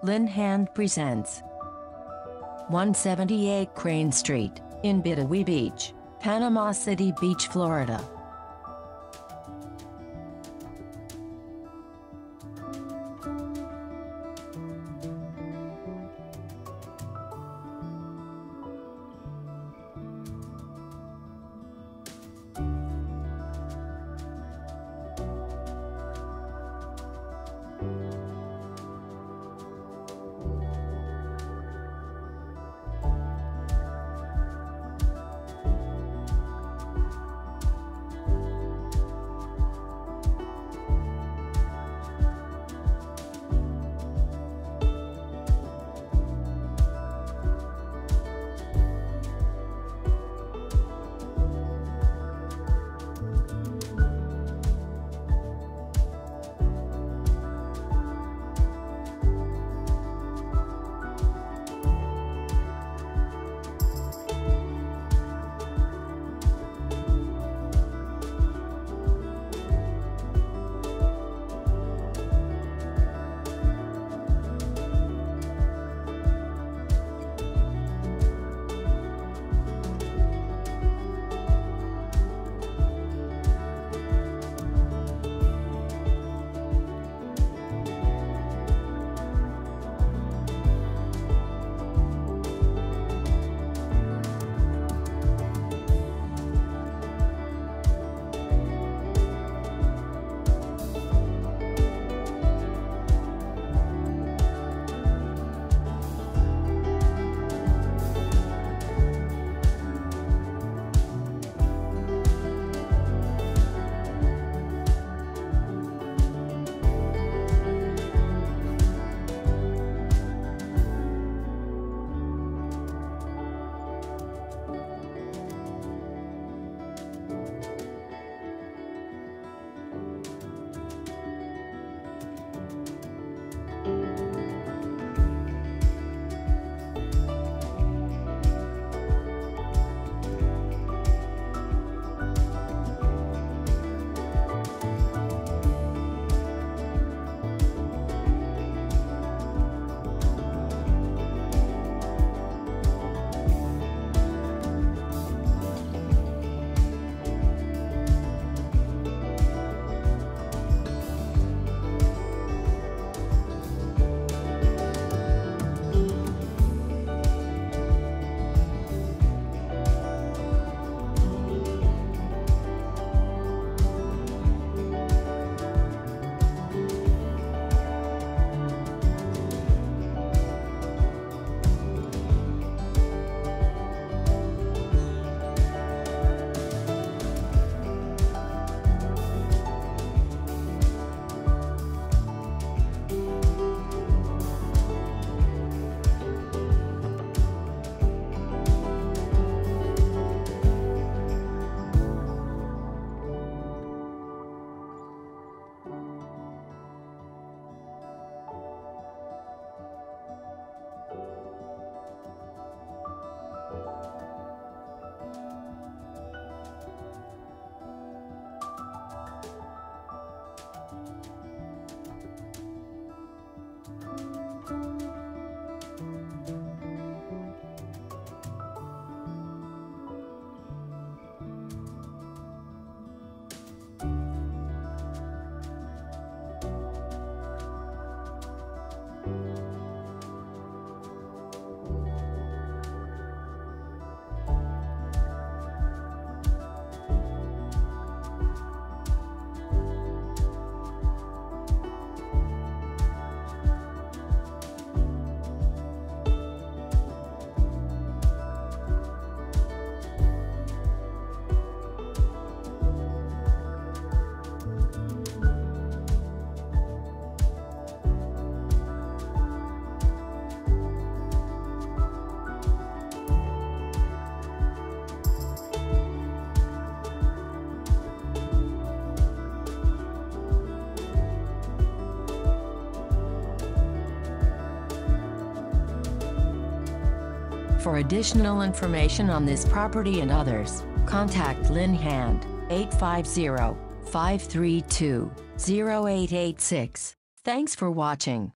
Lynn Hand presents 178 Crane Street in Bid-A-Wee Beach, Panama City Beach, Florida. For additional information on this property and others, contact Lynn Hand, 850-532-0886. Thanks for watching.